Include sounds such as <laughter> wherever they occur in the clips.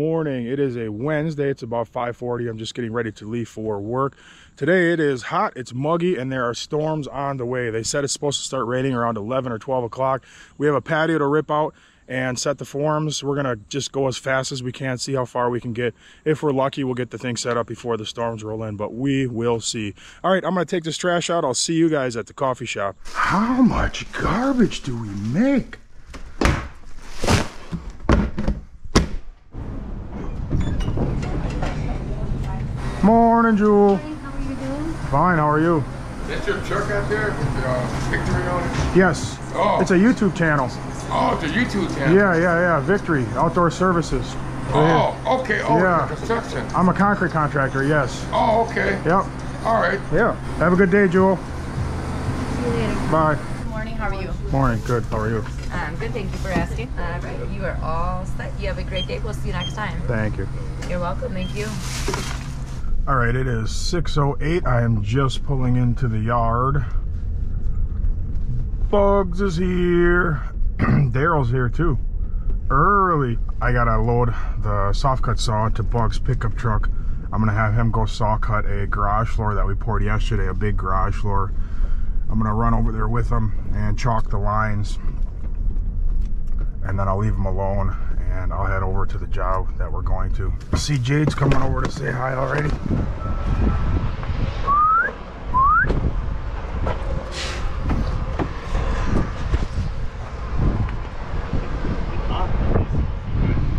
morning. It is a Wednesday. It's about 5:40. I'm just getting ready to leave for work. Today it is hot, it's muggy, and there are storms on the way. They said it's supposed to start raining around 11 or 12 o'clock. We have a patio to rip out and set the forms. We're gonna just go as fast as we can, see how far we can get. If we're lucky, we'll get the thing set up before the storms roll in, but we will see. All right, I'm gonna take this trash out. I'll see you guys at the coffee shop. How much garbage do we make? Morning, Jewel. How are you doing? Fine, how are you? That's your truck out there with the uh, victory on it? Yes. Oh. It's a YouTube channel. Oh, it's a YouTube channel. Yeah, yeah, yeah. Victory Outdoor Services. Oh, okay. Oh, Yeah. construction. I'm a concrete contractor, yes. Oh, okay. Yep. All right. Yeah. Have a good day, Jewel. See you later. Bye. Good morning, how are you? Morning. Good. How are you? Um, good, thank you for asking. All right, you are all set. You have a great day. We'll see you next time. Thank you. You're welcome, thank you. All right, it is 6.08. I am just pulling into the yard. Bugs is here. <clears throat> Daryl's here too. Early. I gotta load the Soff-Cut saw into Bugs pickup truck. I'm gonna have him go saw cut a garage floor that we poured yesterday, a big garage floor. I'm gonna run over there with him and chalk the lines. And then I'll leave him alone and I'll head over to the job that we're going to. See Jade's coming over to say hi already.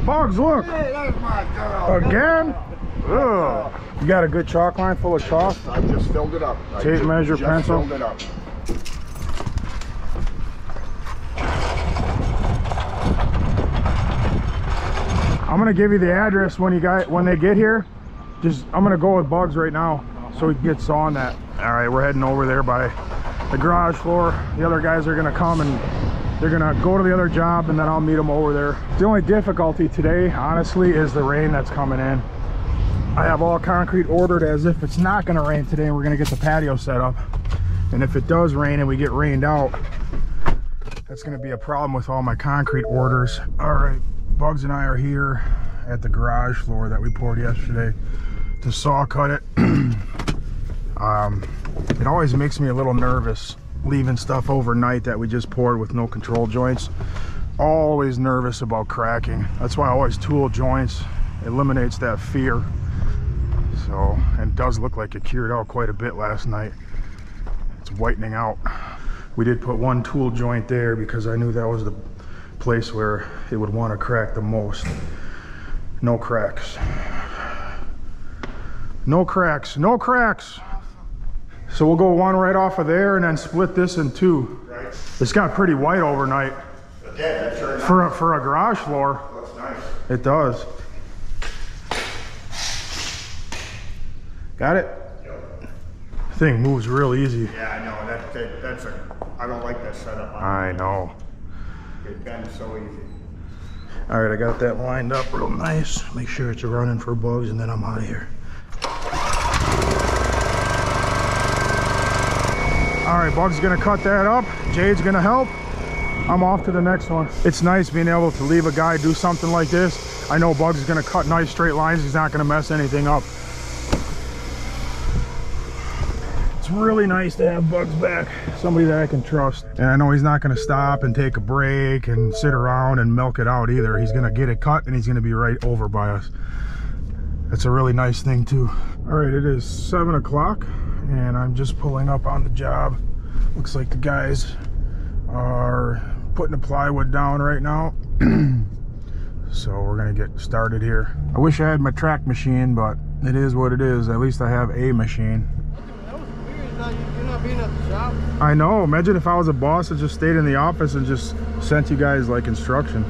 Bugs, look! Hey, there's my girl. Again? Ugh. You got a good chalk line full of chalk? I just filled it up. I Tape measure, just pencil? filled it up. I'm gonna give you the address when you guys when they get here. Just I'm gonna go with Bugs right now so we can get sawing that. All right, we're heading over there by the garage floor. The other guys are gonna come and they're gonna go to the other job and then I'll meet them over there. The only difficulty today, honestly, is the rain that's coming in. I have all concrete ordered as if it's not gonna rain today and we're gonna get the patio set up. And if it does rain and we get rained out, that's gonna be a problem with all my concrete orders. All right, Bugs and I are here at the garage floor that we poured yesterday to saw cut it. <clears throat> um, it always makes me a little nervous leaving stuff overnight that we just poured with no control joints. Always nervous about cracking. That's why I always tool joints. Eliminates that fear. So, and does look like it cured out quite a bit last night. It's whitening out. We did put one tool joint there because I knew that was the place where it would want to crack the most. No cracks. No cracks, no cracks. So we'll go one right off of there and then split this in two. Right. It's got pretty white overnight yeah, for a, for a garage floor. Looks nice. It does. Got it? Yep. Thing moves real easy. Yeah, I know. That, that, that's a. I don't like that setup. I know. It bends so easy. All right, I got that lined up real nice. Make sure it's running for bugs and then I'm out of here. All right, Bug's is gonna cut that up. Jade's gonna help. I'm off to the next one. It's nice being able to leave a guy do something like this. I know Bug's is gonna cut nice straight lines. He's not gonna mess anything up. It's really nice to have Bugs back. Somebody that I can trust. And I know he's not gonna stop and take a break and sit around and milk it out either. He's gonna get it cut and he's gonna be right over by us. That's a really nice thing too. All right, it is seven o'clock and I'm just pulling up on the job. Looks like the guys are putting the plywood down right now. <clears throat> so we're gonna get started here. I wish I had my track machine, but it is what it is. At least I have a machine. That was weird. Not, you're not being at the shop. I know. Imagine if I was a boss that just stayed in the office and just sent you guys like instructions.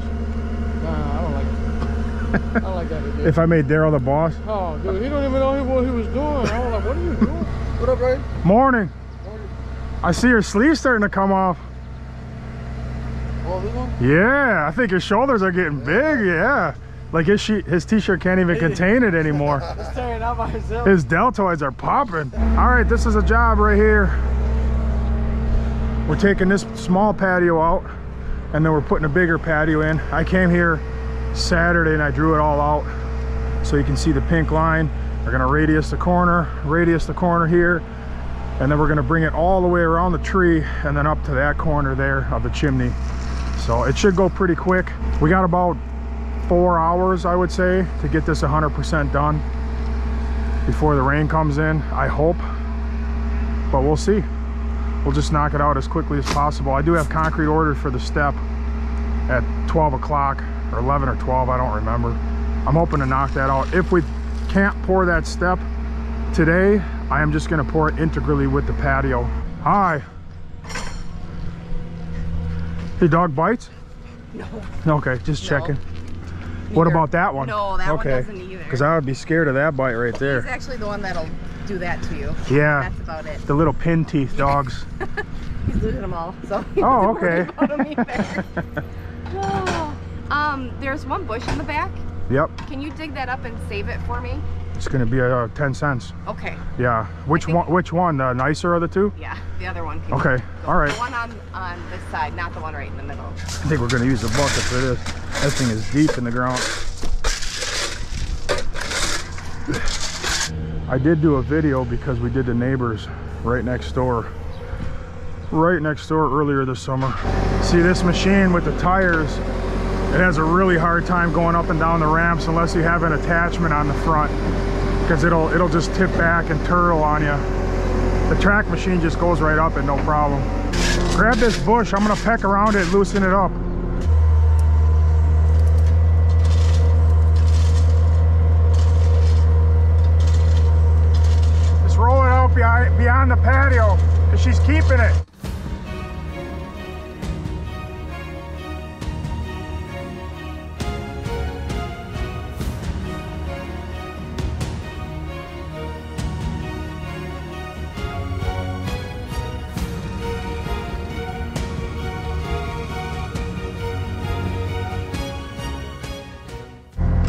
Nah, I don't like it. I don't like that idea. If I made Daryl the boss. oh, dude, he don't even know what he was doing. I was like, what are you doing? What up, Ray? Morning. Morning. I see your sleeve starting to come off. Oh, this one? Yeah, I think your shoulders are getting big. Yeah, like his his t-shirt can't even contain it anymore. <laughs> It's tearing out by himself. His deltoids are popping. All right, this is a job right here. We're taking this small patio out, and then we're putting a bigger patio in. I came here Saturday and I drew it all out. so you can see the pink line. We're gonna radius the corner, radius the corner here, and then we're gonna bring it all the way around the tree and then up to that corner there of the chimney. So it should go pretty quick. We got about four hours, I would say, to get this 100% done before the rain comes in, I hope. But we'll see. We'll just knock it out as quickly as possible. I do have concrete ordered for the step at 12 o'clock or 11 or 12, I don't remember. I'm hoping to knock that out. If we can't pour that step today, I am just gonna pour it integrally with the patio. Hi. Hey, dog bites? No. Okay, just No. checking. What about that one? No, that one okay. doesn't either. Because I would be scared of that bite right He's there. actually the one that'll do that to you. Yeah, That's about it. the little pin teeth dogs. <laughs> He's losing them all. So Oh, okay. About him either. <laughs> Oh. um, there's one bush in the back. Yep, Can you dig that up and save it for me? it's gonna be uh, 10 cents. Okay. Yeah, which one? Which one? The nicer of the two? Yeah, the other one. Okay, go. all right. The one on on this side, not the one right in the middle. I think we're gonna use the bucket for this. That thing is deep in the ground. I did do a video because we did the neighbors right next door. Right next door earlier this summer. See this machine with the tires, it has a really hard time going up and down the ramps unless you have an attachment on the front. Because it'll it'll just tip back and turtle on you. The track machine just goes right up it, no problem. Grab this bush, I'm gonna peck around it, loosen it up. Just roll it out beyond the patio, and she's keeping it.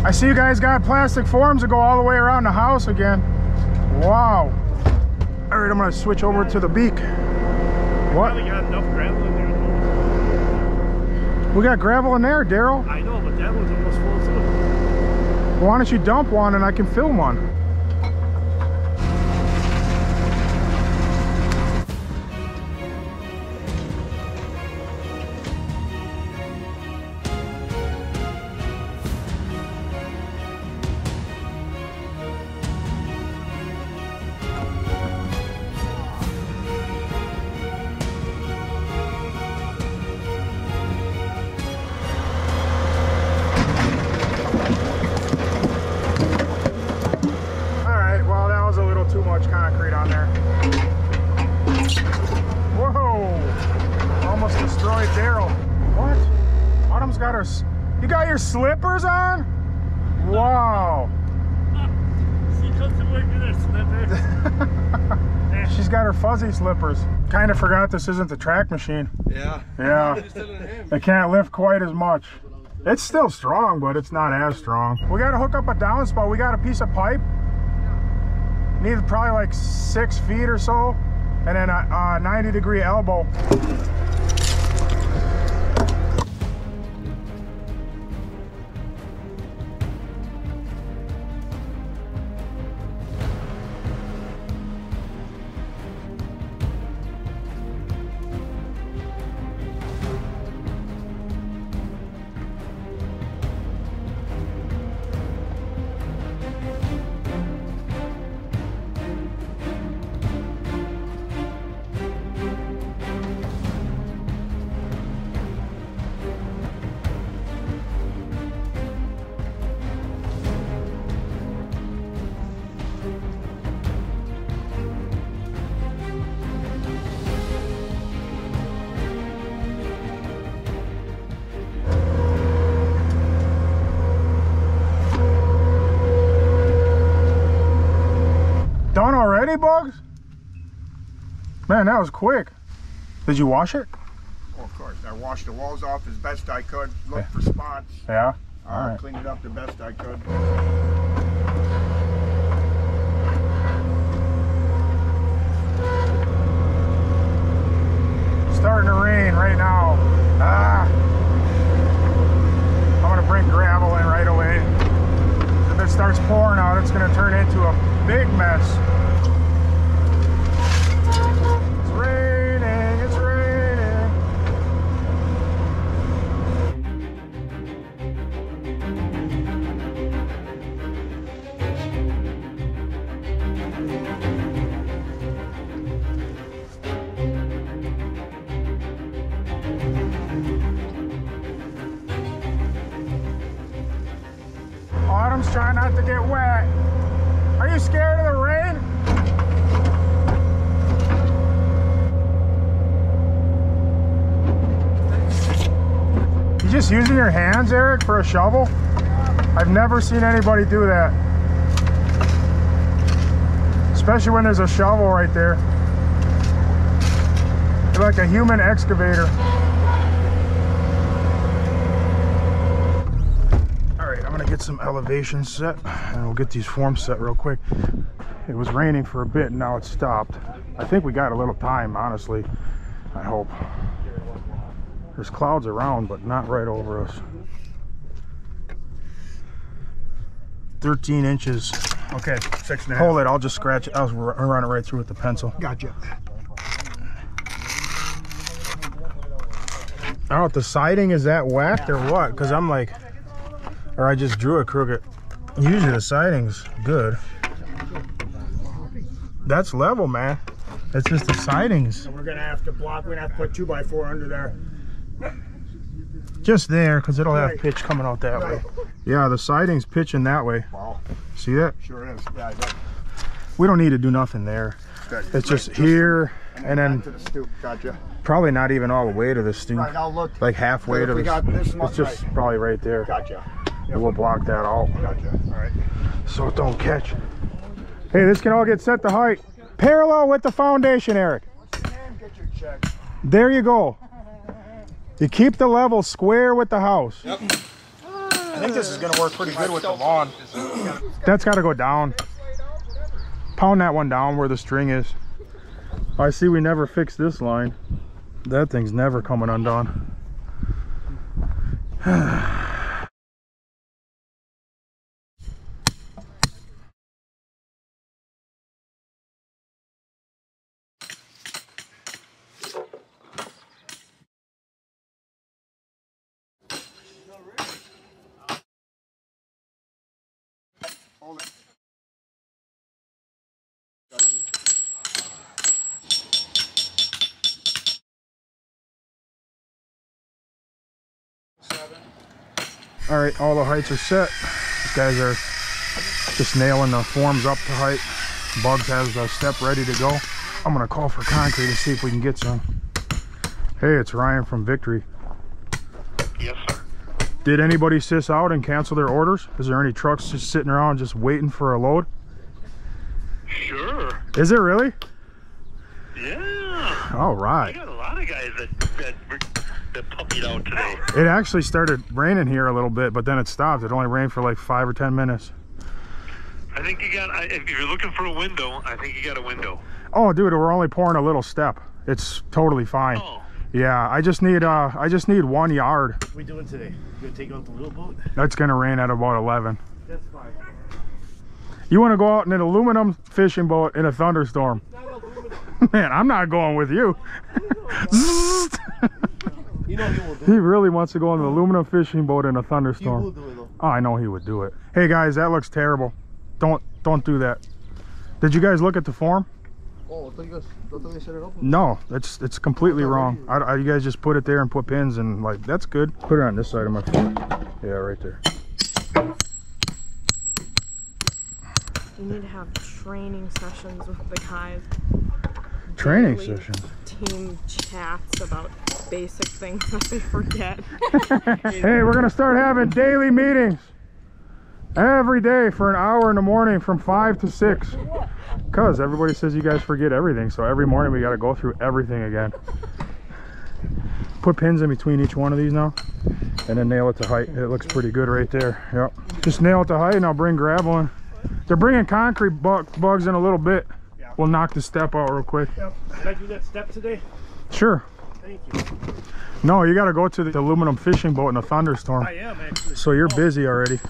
I see you guys got plastic forms that go all the way around the house again. Wow. Right, I'm gonna switch over to the beak. What? Got enough gravel in there. We got gravel in there, Daryl. I know, but that one's almost full too. Why don't you dump one and I can fill one? This isn't the track machine. Yeah. Yeah. <laughs> Still in him. It can't lift quite as much. It's still strong, but it's not as strong. We got to hook up a downspout. We got a piece of pipe. Need probably like six feet or so, and then a, a 90 degree elbow. Already, Bugs? Man, that was quick. Did you wash it? Oh, of course, I washed the walls off as best I could, looked for spots, Yeah. uh, All right. cleaned it up the best I could. Starting to rain right now. Ah. I'm gonna bring gravel in right away. If it starts pouring out, it's gonna turn into a big mess. Not to get wet. Are you scared of the rain? You just using your hands, Eric, for a shovel? I've never seen anybody do that. Especially when there's a shovel right there. You're like a human excavator. All right, I'm gonna get some elevation set and we'll get these forms set real quick. It was raining for a bit and now it's stopped. I think we got a little time, honestly. I hope. There's clouds around, but not right over us. 13 inches. Okay, six and a half. Hold it, I'll just scratch it. I'll run it right through with the pencil. Gotcha. I don't know if the siding is that whacked or what, because I'm like, or I just drew it crooked. Usually the siding's good. That's level, man. It's just the sidings. We're gonna have to block, we're gonna have to put two by four under there. Just there, because it'll have Right. pitch coming out that way. Yeah, the siding's pitching that way. Wow, See that? sure is. Yeah, We don't need to do nothing there. It's just here, and then the stoop, gotcha. probably not even all the way to the stoop. Right. Like halfway to we the. got this It's just right. probably right there. Gotcha, And we'll block that out. gotcha, all right. so it don't catch. Hey, this can all get set to height. Parallel with the foundation, Eric. And get your check. There you go. You keep the level square with the house. I think this is gonna work pretty good with the lawn. That's gotta go down. Pound that one down where the string is. I see we never fixed this line. That thing's never coming undone. <sighs> <sighs> All right, all the heights are set. These guys are just nailing the forms up to height. Bugs has the step ready to go. I'm gonna call for concrete and see if we can get some. Hey, it's Ryan from Victory. Yes, sir. Did anybody sis out and cancel their orders? Is there any trucks just sitting around just waiting for a load? Sure. Is it really? Yeah. All right. Right. got a lot of guys that that that puppied out today. It actually started raining here a little bit, but then it stopped. It only rained for like five or 10 minutes. I think you got. If you're looking for a window, I think you got a window. Oh, dude, we're only pouring a little step. It's totally fine. Oh. Yeah, I just need uh, I just need one yard. What are we doing today? You gonna take out the little boat? That's gonna rain at about 11. That's fine. You want to go out in an aluminum fishing boat in a thunderstorm? <laughs> Man, I'm not going with you. <laughs> You know he will do he it. really wants to go on an aluminum fishing boat in a He will thunderstorm. do it though. Oh, I know he would do it. Hey guys, that looks terrible. Don't don't do that. Did you guys look at the form? Oh, I thought you guys, I thought you set it up. No, it's it's completely oh, wrong. I, I- you guys just put it there and put pins and like that's good. Put it on this side of my foot. Yeah, right there. You need to have training sessions with the guys, Training Daily. session. team chats about basic things <laughs> that they forget. <laughs> Hey, we're gonna start having daily meetings every day for an hour in the morning from five to six. Cause everybody says you guys forget everything, so every morning we gotta go through everything again. Put pins in between each one of these now, and then nail it to height. It looks pretty good right there. Yep. Just nail it to height, and I'll bring gravel in. They're bringing concrete bu- bugs in a little bit. We'll knock the step out real quick. Can I do that step today? Sure. Thank you. No, you gotta go to the aluminum fishing boat in a thunderstorm. I am actually. So you're busy already.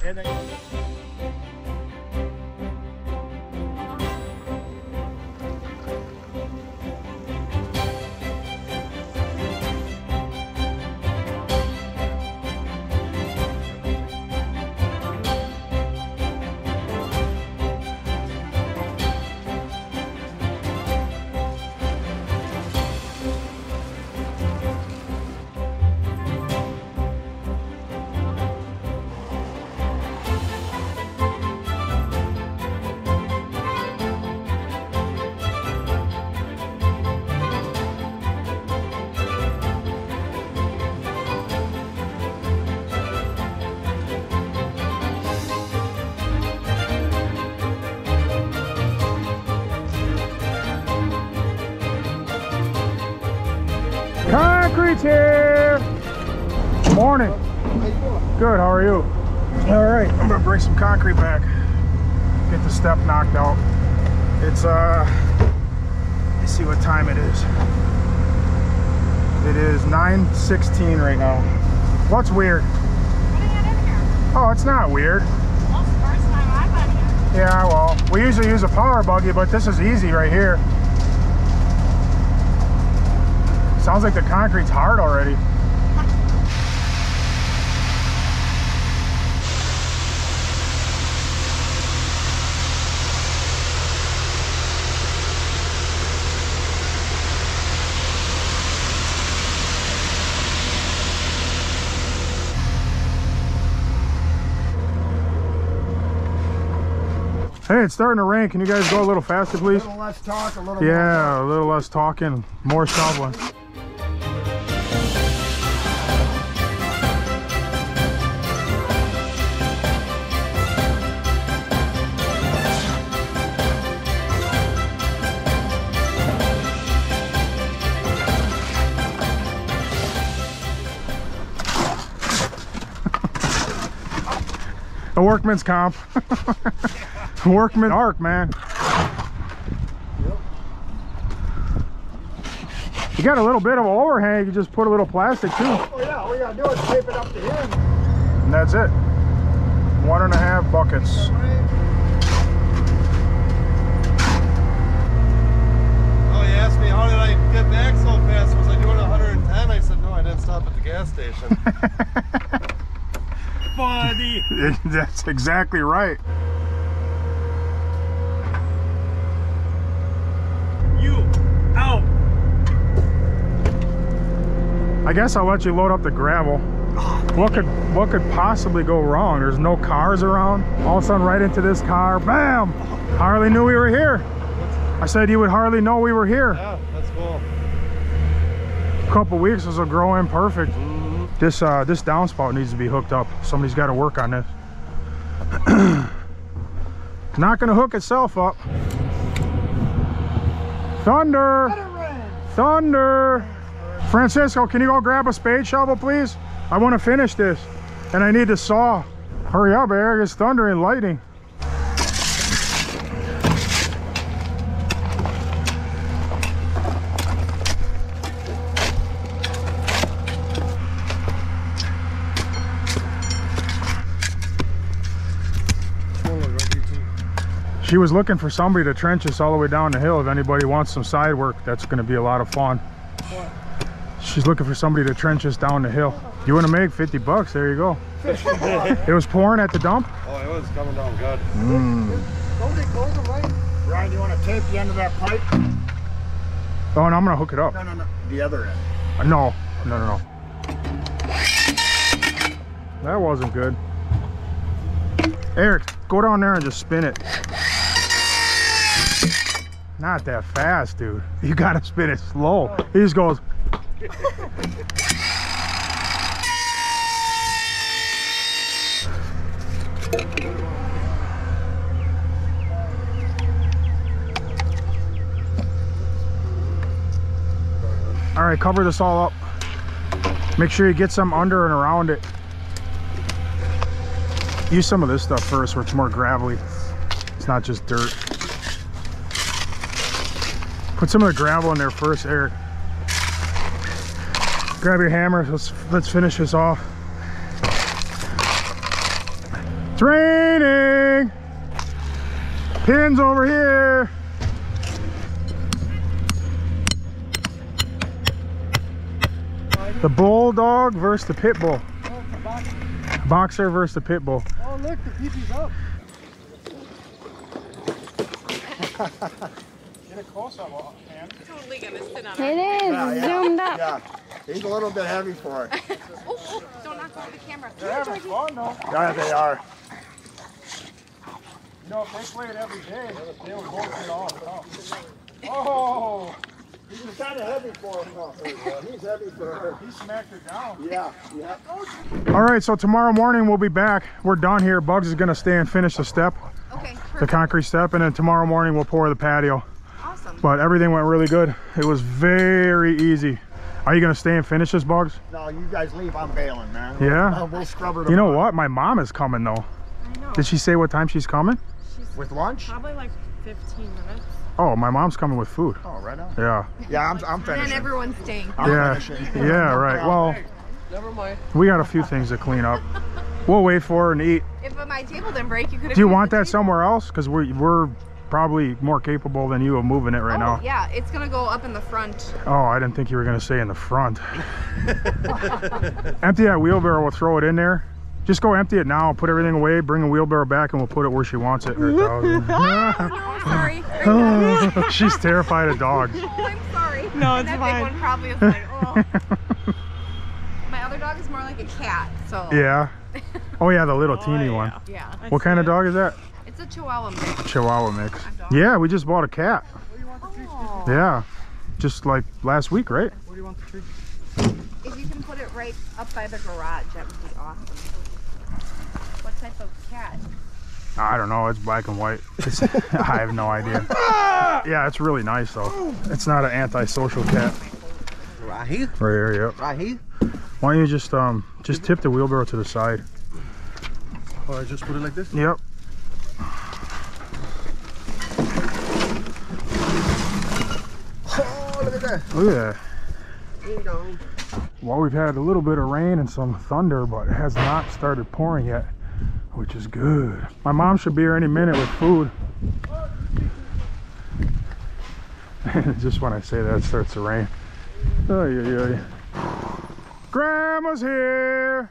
Uh, let's see what time it is. It is 9.16 right now. What's weird? Oh, it's not weird. Yeah, well, we usually use a power buggy, but this is easy right here. Sounds like the concrete's hard already. Hey, it's starting to rain. Can you guys go a little faster, A please? little less talk, a little more. Yeah, a little less talking, more shoveling. <laughs> A workman's comp. <laughs> Workman arc, man. You got a little bit of an overhang, you just put a little plastic too. Oh yeah, all we gotta do is tape it up to him. And that's it. One and a half buckets. Oh, he asked me how did I get back so fast? Was I doing 110? I said, no, I didn't stop at the gas station. <laughs> Buddy! <laughs> that's exactly right. I guess I'll let you load up the gravel. What could what could possibly go wrong? There's no cars around. All of a sudden, right into this car, bam! Hardly knew we were here. I said you would hardly know we were here. yeah, that's cool. A couple weeks this will grow in perfect. This uh this downspout needs to be hooked up. Somebody's got to work on this. <clears throat> Not gonna hook itself up. Thunder! Thunder! Francisco, can you go grab a spade shovel, please? I want to finish this, and I need to saw. Hurry up, Eric! It's thunder and lightning. She was looking for somebody to trench us all the way down the hill. If anybody wants some side work, that's going to be a lot of fun. She's looking for somebody to trench us down the hill. You want to make 50 bucks? There you go. <laughs> it was pouring at the dump. Oh, it was coming down good. Don't they close them right? Brian, you wanna tape the end of that pipe? Oh, and I'm going to hook it up. No, no, no, the other end. Uh, No, no, no, no. That wasn't good. Eric, go down there and just spin it. Not that fast, dude. You gotta spin it slow. He just goes. All right, cover this all up. Make sure you get some under and around it. Use some of this stuff first where it's more gravelly. It's not just dirt. Put some of the gravel in there first, Eric. Grab your hammer. Let's let's finish this off. It's raining. Pins over here. The bulldog versus the pit bull. Boxer versus the pit bull. Oh, look, the peepee's up. <laughs> Get a close up, man. It is zoomed up. Yeah, he's a little bit heavy for it. <laughs> Oh, oh, don't knock over the camera. They're having fun though. Yeah, they are. You know, if they played every day, they would both get off. off. Oh, He's kind of heavy for him, though. He's heavy for her. he smacked it down. Yeah, yeah. Oh, all right, so tomorrow morning we'll be back. We're done here. Bugs is gonna stay and finish the step, Okay, the concrete step, and then tomorrow morning we'll pour the patio. Awesome. But everything went really good. It was very easy. Are you gonna stay and finish this, Bugs? No, you guys leave. I'm bailing, man. Yeah? Uh, <laughs> we'll scrub her. You know what? My mom is coming though. I know. Did she say what time she's coming? With lunch? Probably like 15 minutes. Oh, my mom's coming with food. Oh, right now. Yeah. Yeah, I'm, I'm And everyone's staying. I'm yeah. finishing. <laughs> Yeah, <laughs> right. Well, Never mind. we got a few things to clean up. We'll wait for her and eat. If my table didn't break, you could. Do you want that somewhere else? Because we're, we're probably more capable than you of moving it right Oh, now. yeah, it's gonna go up in the front. Oh, I didn't think you were going to say in the front. <laughs> empty that wheelbarrow, we'll throw it in there. Just go empty it now, put everything away, bring the wheelbarrow back, and we'll put it where she wants it. <laughs> in her Sorry. <laughs> She's terrified of dogs. Oh, I'm sorry. No, it's that fine. big one probably is like, oh. my other dog is more like a cat, so. Yeah. Oh yeah, the little teeny oh, one. Yeah. What kind of dog is that? It's a Chihuahua mix. Chihuahua mix. Yeah, we just bought a cat. Yeah. Just like last week, right? What do you want the treat? If you can put it right up by the garage, that would be awesome. What type of cat? I don't know. It's black and white. <laughs> It's, I have no idea. <laughs> Yeah, it's really nice though. It's not an antisocial cat. Right here. Right here, yep. Right here. Why don't you just um just tip the wheelbarrow to the side? Oh, I just put it like this? Yep. Oh, look at that. Well, we've had a little bit of rain and some thunder, but it has not started pouring yet, which is good. My mom should be here any minute with food. <laughs> Just when I say that, it starts to rain. Oh, yeah, yeah, yeah. Grandma's here.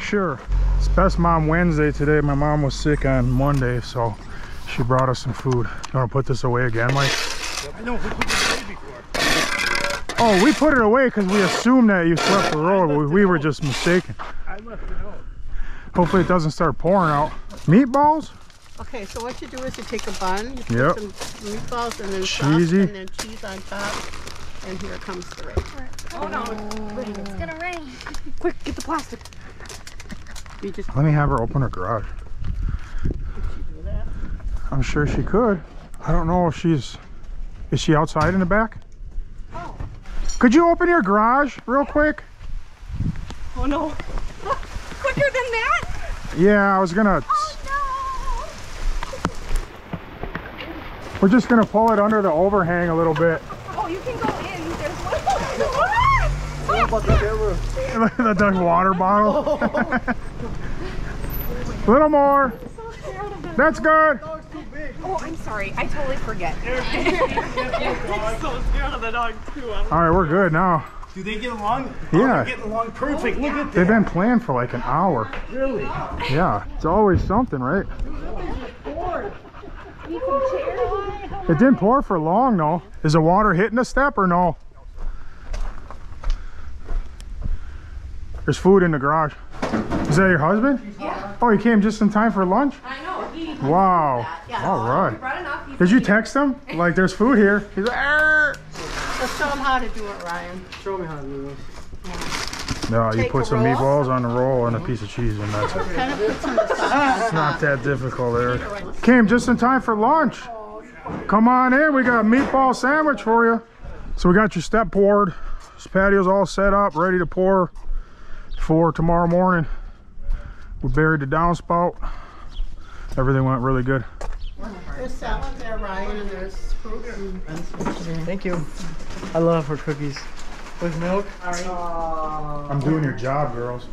Sure. It's Best Mom Wednesday today. My mom was sick on Monday, so she brought us some food. You want to put this away again, Mike? I know, we put this away before. Oh, we put it away because we assumed that you swept the road. We, we were just mistaken. I left it out. Hopefully it doesn't start pouring out. Meatballs? Okay, so what you do is you take a bun, you put Yep. some meatballs and then Cheesy. sauce and then cheese on top, and here comes the rain. Oh no. It's gonna rain. Quick, get the plastic. You just Let me have her open her garage. Do that. I'm sure she could. I don't know if she's... Is she outside in the back? Oh. Could you open your garage real quick? Oh no. <laughs> Quicker than that? Yeah, I was gonna... Oh no. We're just gonna pull it under the overhang a little bit. Oh, you can go in. There's one. <laughs> the <laughs> the water oh, bottle. A little more. That's good. Oh, I'm sorry. I totally forget. so scared of the dog <laughs> too. All right, we're good now. Do they get along? Yeah. Getting along perfect. Look at They've been playing for like an hour. Really? Yeah, it's always something, right? It didn't pour for long, though. Is the water hitting the step or no? There's food in the garage. Is that your husband? Yeah. Oh, he came just in time for lunch? I know. He Wow. Yeah. All right. brought enough. Did you text him? Like, there's food here. He's like, "Arr." Let's show him how to do it, Ryan. Show me how to do this. No, you Take put some roll. meatballs on the roll and a piece of cheese, and that's it. Kind of put some of the sauce It's not that difficult, Eric. Came just in time for lunch. Come on in. We got a meatball sandwich for you. So we got your step poured. This patio's all set up, ready to pour for tomorrow morning. We buried the downspout. Everything went really good. There's salad there, Ryan, and there's fruit and, and some cheese. Thank you. I love her cookies. With milk? I'm doing your job, girls.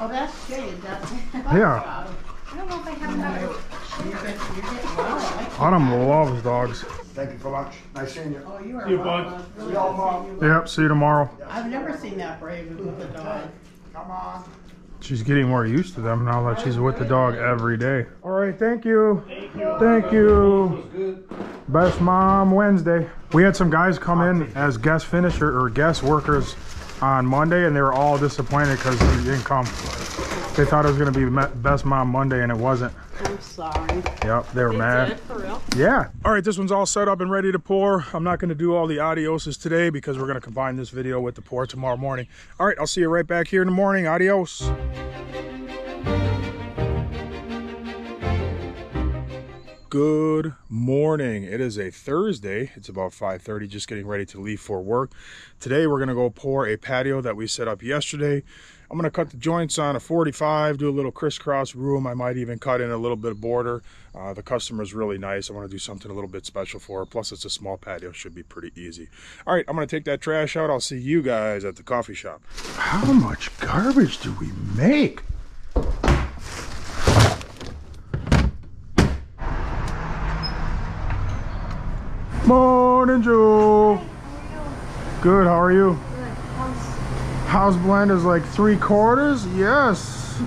Oh, that's Jade. That's Yeah. I don't know if I have another. Autumn loves dogs. Thank you for lunch. Nice seeing you. Oh, you are You bud. Really nice seeing you. Yep, see you tomorrow. I've never seen that brave with a dog. Come on. She's getting more used to them now that she's with the dog every day. All right, thank you. Thank you. Best Mom Wednesday. We had some guys come in as guest finisher or guest workers on Monday, and they were all disappointed because he didn't come. They thought it was going to be Best Mom Monday, and it wasn't. I'm sorry. Yep, they were mad. For real? Yeah. All right, this one's all set up and ready to pour. I'm not going to do all the adioses today because we're going to combine this video with the pour tomorrow morning. All right, I'll see you right back here in the morning. Adios. Good morning. It is a Thursday. It's about 5:30 just getting ready to leave for work. Today we're going to go pour a patio that we set up yesterday. I'm going to cut the joints on a 45, do a little crisscross room. I might even cut in a little bit of border. Uh, the customer's really nice. I want to do something a little bit special for her. Plus it's a small patio, should be pretty easy. All right, I'm going to take that trash out. I'll see you guys at the coffee shop. How much garbage do we make? Morning, Joe. Good, how are you? House blend is like three quarters? Yes.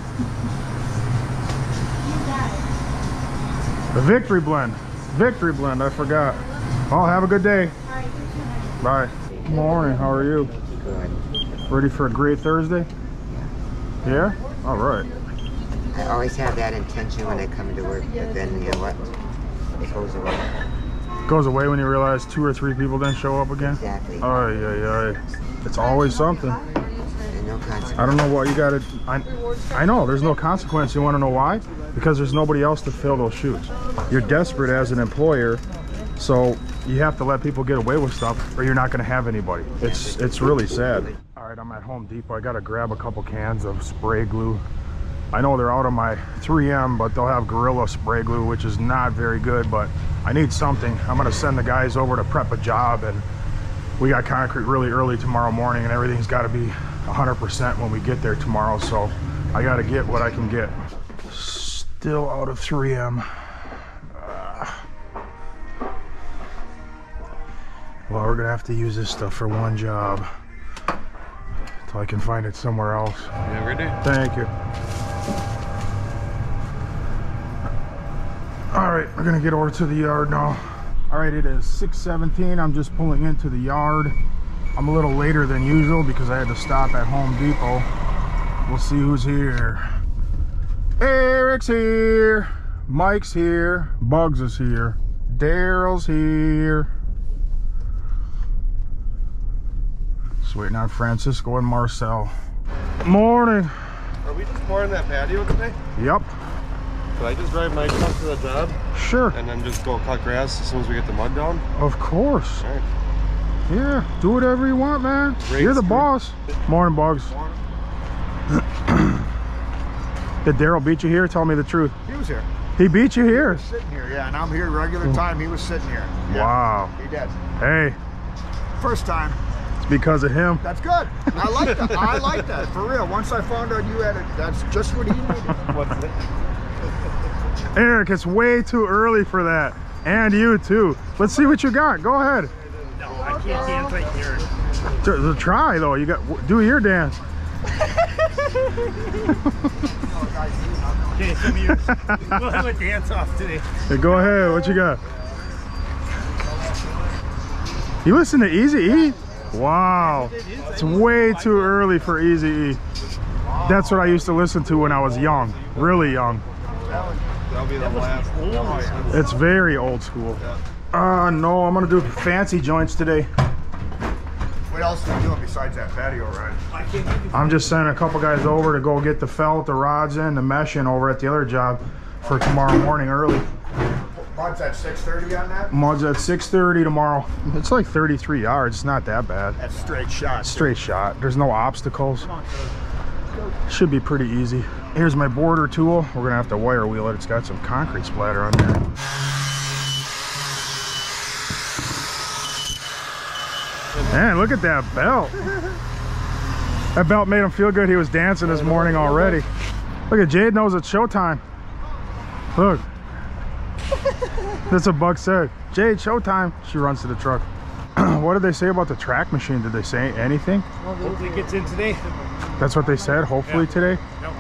The victory blend. Victory blend, I forgot. Oh, have a good day. Bye. Good Morning, how are you? Good. Ready for a great Thursday? Yeah? Yeah? All right. I always have that intention when I come to work, but then you know what? It goes away. Goes away when you realize two or three people didn't show up again? Exactly. Oh, yeah, yeah. It's always something. I don't know what you got to. I, I know there's no consequence. You want to know why? Because there's nobody else to fill those shoes. You're desperate as an employer, so you have to let people get away with stuff, or you're not going to have anybody. It's it's really sad. All right, I'm at Home Depot. I got to grab a couple cans of spray glue. I know they're out of my 3M, but they'll have Gorilla spray glue, which is not very good, but I need something. I'm going to send the guys over to prep a job, and we got concrete really early tomorrow morning, and everything's got to be 100% when we get there tomorrow, so I got to get what I can get. Still out of 3M. Ah. Well, we're going to have to use this stuff for one job until I can find it somewhere else. Yeah, great day. Thank you. All right, we're gonna get over to the yard now. All right, it is 6:17. I'm just pulling into the yard. I'm a little later than usual because I had to stop at Home Depot. We'll see who's here. Eric's here. Mike's here. Bugs is here. Daryl's here. Just waiting on Francisco and Marcel. Morning. Are we just pouring that patio today? Yep. Could I just drive my truck to the job Sure. and then just go cut grass as soon as we get the mud down? Of course. All right. Yeah, do whatever you want, man. Great You're the scoop. boss. Morning, Bugs. <clears throat> Did Daryl beat you here? Tell me the truth. He was here. He beat you here. Sitting here, yeah, and I'm here regular mm. time. He was sitting here. Yeah, Wow. He did. Hey, First time. it's because of him. That's good. I like that. I <laughs> like that. For real. Once I found out you had it, that's just what he needed. What's it? Eric, it's way too early for that. And you too. Let's see what you got. Go ahead. No, I can't dance like yours. T- t- Try though. You got do your dance. Okay, some of yours. We'll have a dance off today. Hey, go ahead. What you got? You listen to Easy E? Wow. It's way too early for Easy E. That's what I used to listen to when I was young, really young. That'll be the last. It's very old school. Uh, no, I'm gonna do fancy joints today. what else are you doing besides that patio ride? I'm just sending a couple guys over to go get the felt, the rods in, the mesh in over at the other job for tomorrow morning early. Mud's at 6.30 on that? Mud's at 6.30 tomorrow. It's like 33 yards, it's not that bad. That's straight shot. Straight shot, there's no obstacles. Should be pretty easy. Here's my border tool. We're gonna have to wire wheel it. It's got some concrete splatter on there. Man, look at that belt. <laughs> That belt made him feel good. He was dancing this morning already. Look at Jade knows it's showtime. Look. <laughs> That's what Buck said. Jade, showtime. She runs to the truck. <clears throat> what did they say about the track machine? Did they say anything? Hopefully it gets in today. That's what they said, hopefully today. Yep.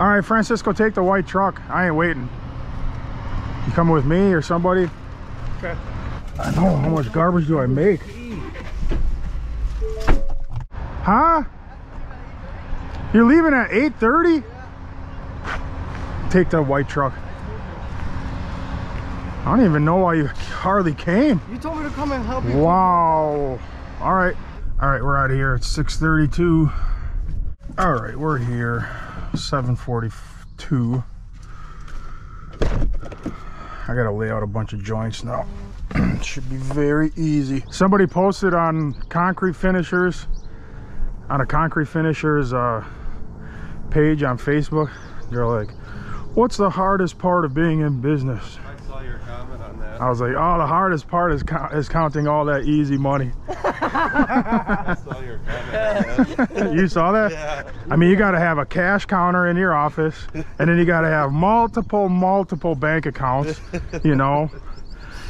All right, Francisco, take the white truck. I ain't waiting. You coming with me or somebody? Okay. I know, how much garbage do I make? Huh? You're leaving at 8.30? Take that white truck. I don't even know why you hardly came. You told me to come and help you. Wow. All right. All right, we're out of here. It's 6:32. All right, we're here. 7:42. I gotta lay out a bunch of joints now. <clears throat> Should be very easy. Somebody posted on concrete finishers, on a concrete finishers uh, page on Facebook. They're like, what's the hardest part of being in business? I saw your comment on that. I was like, oh, the hardest part is, co- is counting all that easy money. <laughs> I saw your comment on that. <laughs> you saw that? Yeah. I mean, you got to have a cash counter in your office, and then you got to have multiple, multiple bank accounts. You know,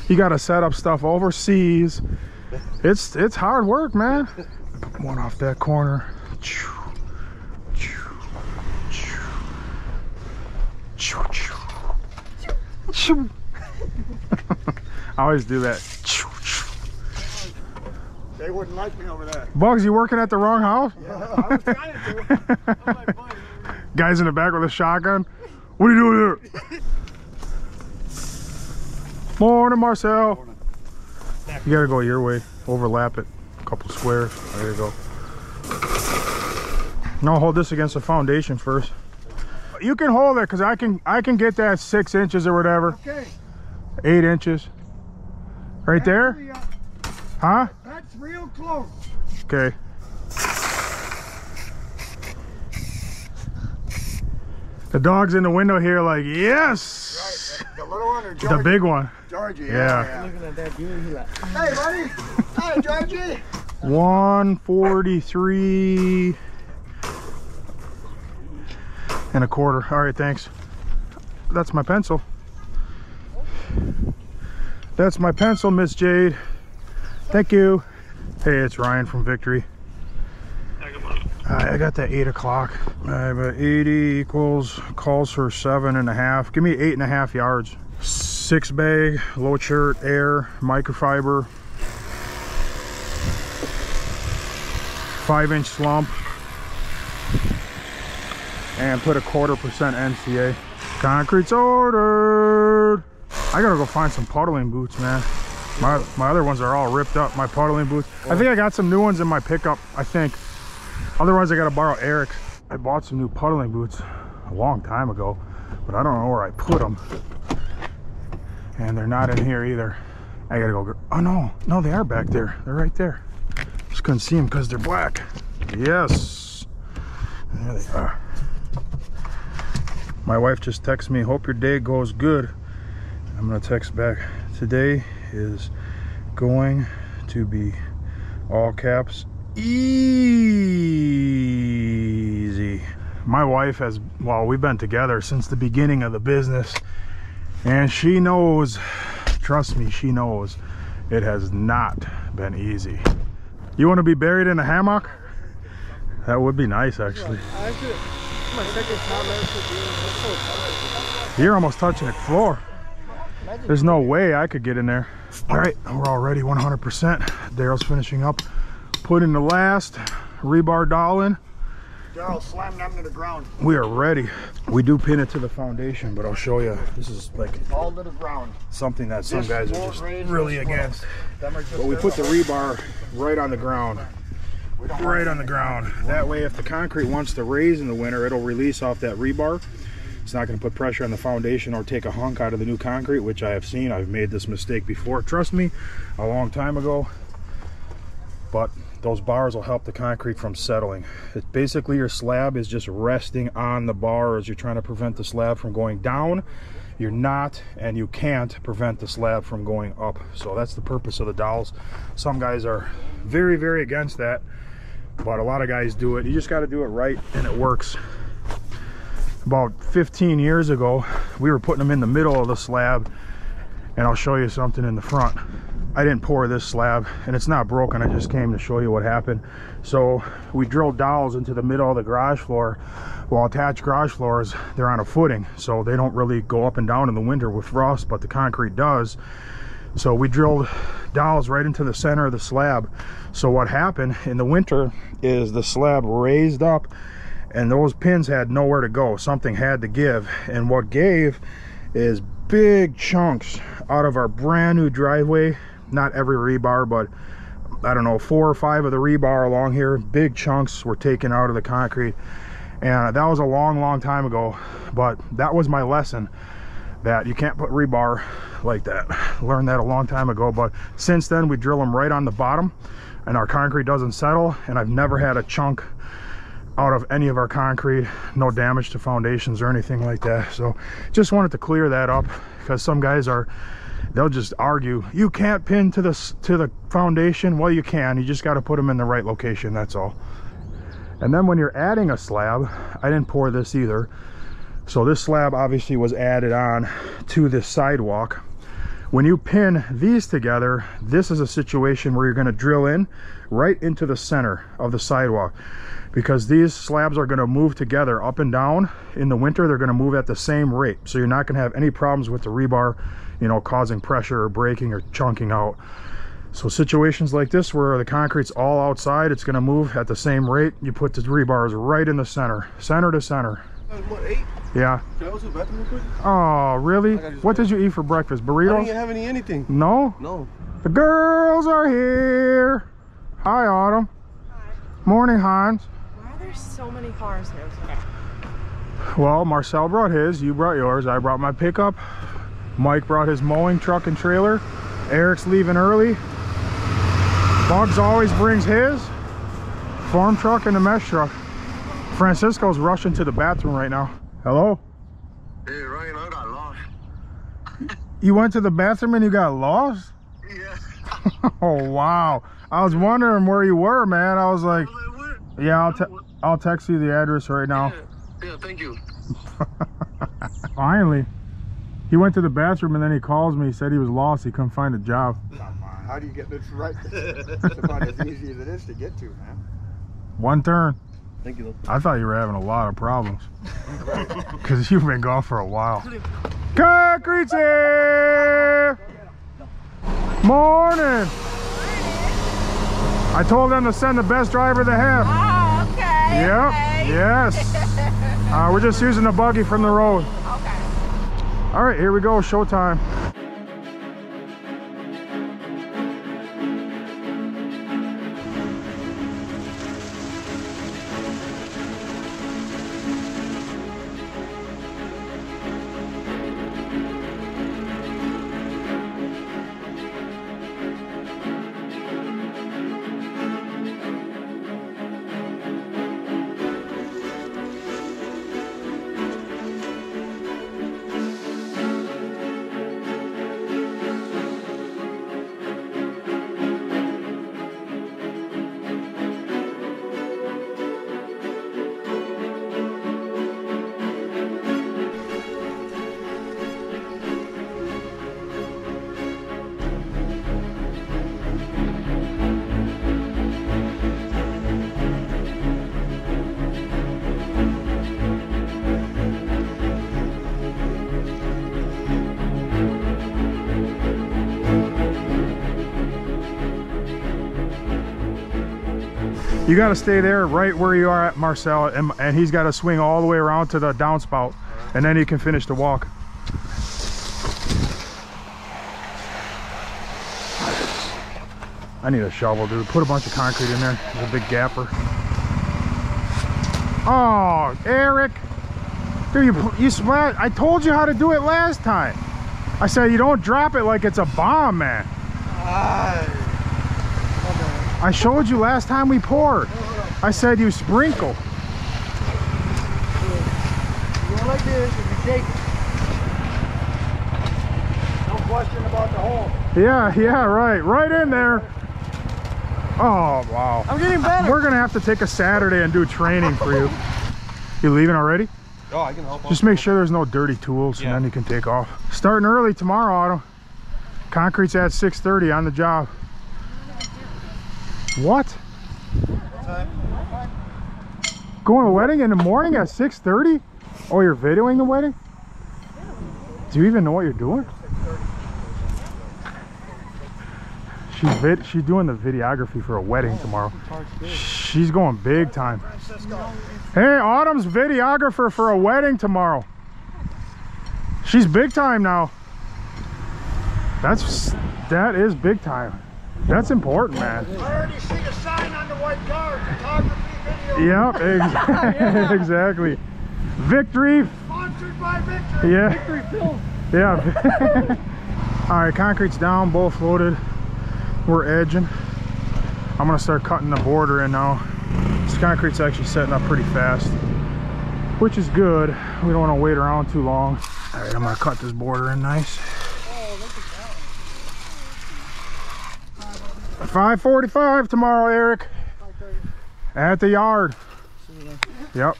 you got to set up stuff overseas. It's it's hard work, man. Put one off that corner. Choo, choo, choo. Choo, choo. Choo. I always do that. They wouldn't like me over there. Bugs, you working at the wrong house? Yeah, I was trying to. Guys in the back with a shotgun. What are you doing here? <laughs> Morning, Marcel. You gotta go your way. Overlap it. Couple squares. There you go. No, hold this against the foundation first. You can hold it because I can I can get that six inches or whatever. Okay. Eight inches. Right there? Uh, Huh? That's real close. Okay. The dog's in the window here like, yes! The little one or The big one. Georgie, Yeah. yeah. Looking at that dude, he like. Hey, buddy. Hi, Georgie. 143 and a quarter. All right, thanks. That's my pencil. That's my pencil, Miss Jade. Thank you. Hey, it's Ryan from Victory. I I got that eight o'clock. I have a 80 equals calls for seven and a half. Give me eight and a half yards. Six bag, low shirt, air, microfiber, five inch slump, and put a quarter percent NCA. Concrete's ordered. I gotta go find some puddling boots, man. My my other ones are all ripped up. My puddling boots. I oh. think I got some new ones in my pickup. I think. Otherwise, I gotta borrow Eric's. I bought some new puddling boots a long time ago, but I don't know where I put them. And they're not in here either. I gotta go. Oh no, no, they are back there. They're right there. Just couldn't see them because they're black. Yes. There they are. My wife just texted me, hope your day goes good. I'm gonna text back. Today is going to be all caps easy. My wife has, well, we've been together since the beginning of the business and she knows, trust me, she knows it has not been easy. You want to be buried in a hammock? That would be nice, actually. You're almost touching the floor. There's no way I could get in there. All right, we're all ready 100%. Daryl's finishing up, putting in the last rebar dowel in. Daryl slammed them to the ground. We are ready. We do pin it to the foundation, but I'll show you. This is like All to the ground. something that some This guys are just really against. Just But we put the rebar right on the ground. Right on the ground. That way, if the concrete wants to raise in the winter, it'll release off that rebar. It's not going to put pressure on the foundation or take a hunk out of the new concrete, which I have seen. I've made this mistake before. Trust me, a long time ago. But those bars will help the concrete from settling. It, basically, your slab is just resting on the bars. You're trying to prevent the slab from going down. You're not, and you can't prevent the slab from going up. So that's the purpose of the dowels. Some guys are very, very against that but a lot of guys do it. You just got to do it right and it works. About 15 years ago, we were putting them in the middle of the slab and I'll show you something in the front. I didn't pour this slab and it's not broken. I just came to show you what happened. So we drilled dowels into the middle of the garage floor. Well, attached garage floors, they're on a footing. So they don't really go up and down in the winter with frost, but the concrete does. So we drilled dowels right into the center of the slab. So what happened in the winter is the slab raised up and those pins had nowhere to go. Something had to give. And what gave is big chunks out of our brand new driveway. Not every rebar, but I don't know, four or five of the rebar along here. Big chunks were taken out of the concrete. And that was a long, long time ago. But that was my lesson that you can't put rebar like that learned that a long time ago but since then we drill them right on the bottom and our concrete doesn't settle and i've never had a chunk out of any of our concrete no damage to foundations or anything like that so just wanted to clear that up because some guys are they'll just argue you can't pin to the to the foundation. Well you can. You just got to put them in the right location that's all. And then when you're adding a slab i didn't pour this either. So this slab obviously was added on to this sidewalk. When you pin these together this is a situation where you're going to drill in right into the center of the sidewalk. Because these slabs are going to move together up and down. In the winter they're going to move at the same rate. So you're not going to have any problems with the rebar you know causing pressure or breaking or chunking out so situations like this where the concrete's all outside it's going to move at the same rate you put the rebars right in the center center to center What, eight? yeah Can I go to the bathroom real quick? oh really what did you eat for breakfast I burritos didn't have any anything. no No. the girls are here hi autumn Hi. morning hans Why are there so many cars here today? Well, Marcel brought his, you brought yours, I brought my pickup. Mike brought his mowing truck and trailer. Eric's leaving early. Bugs always brings his. Farm truck and the mesh truck. Francisco's rushing to the bathroom right now. Hello? Hey, Ryan, I got lost. <laughs> You went to the bathroom and you got lost? Yeah. <laughs> oh wow. I was wondering where you were, man. I was like, yeah, I'll, te- I'll text you the address right now. Yeah, thank you. <laughs> Finally. He went to the bathroom and then he calls me. He said he was lost. He couldn't find a job. How do you get this right? <laughs> it's about as easy as it is to get to, man. One turn. Thank you, I thought you were having a lot of problems. <laughs> <laughs> Because you've been gone for a while. Concrete's here! Morning! I told them to send the best driver they have. Oh, okay. Yep, okay. yes. Uh, we're just using the buggy from the road. All right, here we go, showtime. You got to stay there right where you are at Marcel, and, and he's got to swing all the way around to the downspout, and then he can finish the walk. I need a shovel, dude. Put a bunch of concrete in there. There's a big gapper. Oh, Eric. Dude, you, you splat. I told you how to do it last time. I said you don't drop it like it's a bomb, man. Ah. I showed you last time we poured. I said you sprinkle. You go like this, and you shake it. No question about the hole. Yeah, yeah, right. Right in there. Oh, wow. I'm getting better. We're going to have to take a Saturday and do training for you. You leaving already? Oh, I can help. Just make sure there's no dirty tools Yeah. and then you can take off. Starting early tomorrow, Otto. Concrete's at 6.30 on the job. What? Going to the wedding in the morning at 6.30? Oh, you're videoing the wedding? Do you even know what you're doing? She's vid she's doing the videography for a wedding tomorrow. She's going big time. Hey, Autumn's videographer for a wedding tomorrow. She's big time now. That's that is big time. That's important, man. I already see the sign on the white car, photography video. Yep, ex- <laughs> <laughs> exactly. Victory. Sponsored by Victory. Yeah. Victory Film. Yeah. <laughs> All right, concrete's down, both loaded. We're edging. I'm gonna start cutting the border in now. This concrete's actually setting up pretty fast, which is good. We don't wanna wait around too long. All right, I'm gonna cut this border in nice. 5:45 tomorrow, Eric. At the yard. Yep.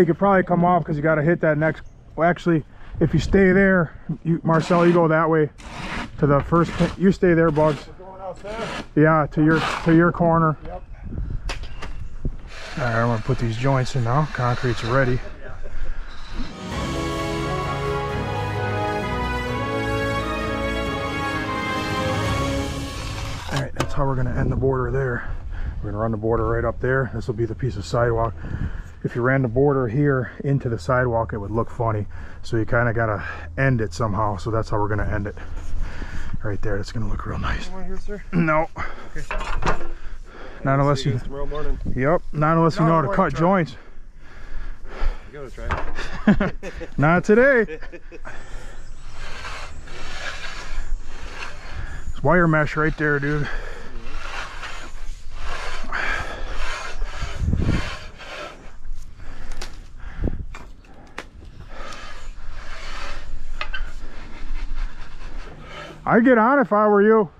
You could probably come off because you got to hit that next well actually if you stay there you marcel you go that way to the first pin- you stay there bugs. Yeah to your to your corner. Yep. all right i'm gonna put these joints in now. Concrete's ready. All right that's how we're gonna end the border there. We're gonna run the border right up there. This will be the piece of sidewalk if you ran the border here into the sidewalk it would look funny. So you kind of got to end it somehow. So that's how we're going to end it. Right there it's going to look real nice. Come here, sir. <clears throat> no. Not unless See you tomorrow morning. yep not unless you know how to cut try. joints. You gotta try. <laughs> <laughs> not today. <laughs> It's wire mesh right there dude I get on if I were you.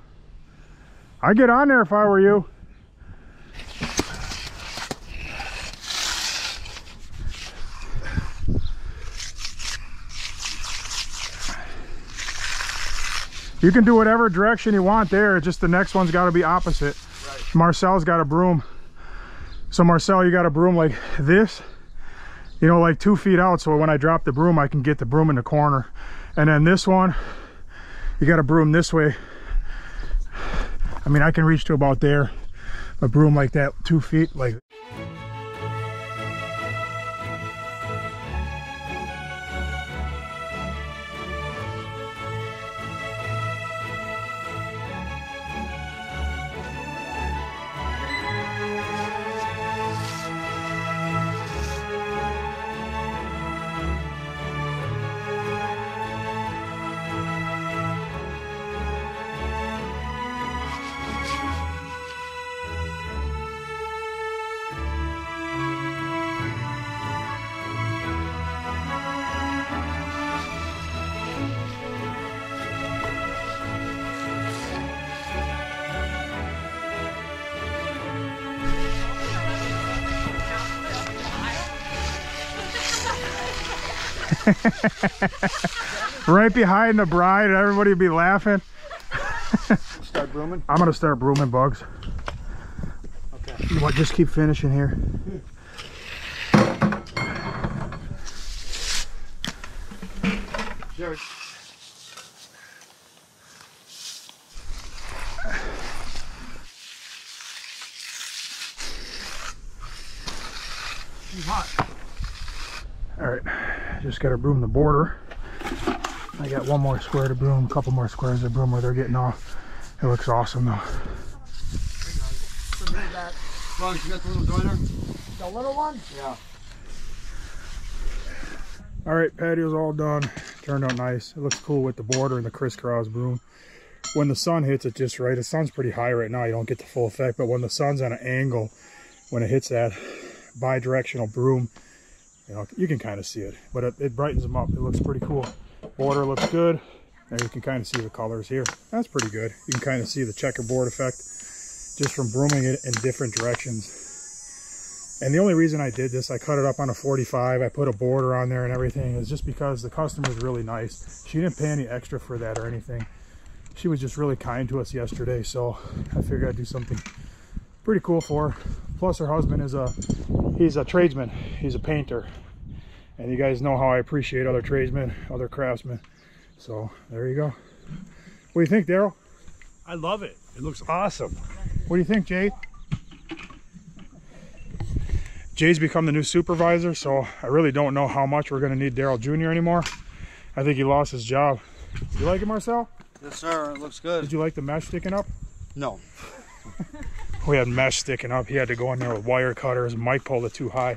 I get on there if I were you. You can do whatever direction you want there. it's Just the next one's got to be opposite. Marcel's got a broom. So Marcel, you got a broom like this, you know, like two feet out. So when I drop the broom, I can get the broom in the corner. And then this one, you got a broom this way. I mean, I can reach to about there. A broom like that, two feet, like <laughs> right behind the bride and everybody would be laughing. Start brooming. I'm gonna start brooming bugs. Okay. You want just keep finishing here. Jerry. All right, just gotta broom the border. I got one more square to broom, a couple more squares to broom where they're getting off. It looks awesome though. Ron, you got the little joiner? The little one? Yeah. All right, patio's all done. Turned out nice. It looks cool with the border and the crisscross broom. When the sun hits it just right, the sun's pretty high right now. You don't get the full effect, but when the sun's on an angle, when it hits that bi-directional broom, you know, you can kind of see it, but it, it brightens them up. It looks pretty cool. Border looks good. And you can kind of see the colors here. That's pretty good. You can kind of see the checkerboard effect just from brooming it in different directions. And the only reason I did this, I cut it up on a 45. I put a border on there and everything is just because the customer's really nice. She didn't pay any extra for that or anything. She was just really kind to us yesterday. So I figured I'd do something pretty cool for her. Plus, her husband is a he's a tradesman. He's a painter, and you guys know how I appreciate other tradesmen, other craftsmen. So there you go. What do you think, Daryl? I love it. It looks awesome. What do you think, Jay? Jay's become the new supervisor, so I really don't know how much we're going to need Daryl Jr. anymore. I think he lost his job. You like it, Marcel? Yes, sir. It looks good. Did you like the mesh sticking up? No. We had mesh sticking up. He had to go in there with wire cutters. Mike pulled it too high.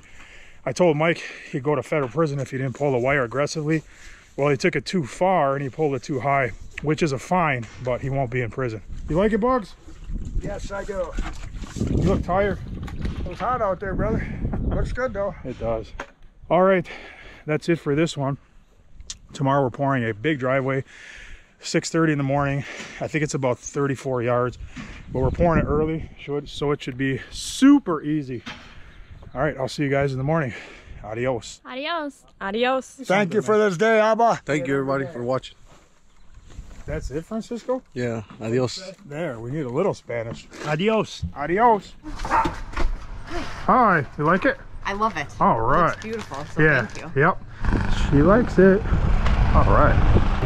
I told Mike he'd go to federal prison if he didn't pull the wire aggressively. Well, he took it too far and he pulled it too high, which is a fine, but he won't be in prison. You like it, Bugs? Yes, I do. You look tired. It's hot out there, brother. Looks good though. It does. All right, that's it for this one. Tomorrow we're pouring a big driveway, 6.30 in the morning. I think it's about 34 yards, but we're pouring it early, so it should be super easy. All right, I'll see you guys in the morning. Adios. Adios. Adios. Thank you for this day, Abba. Thank you, everybody, for watching. That's it, Francisco? Yeah. Adios. There, we need a little Spanish. Adios. Adios. Hi, you like it? I love it. All right. It's beautiful. So yeah. thank you. Yep. She likes it. All right.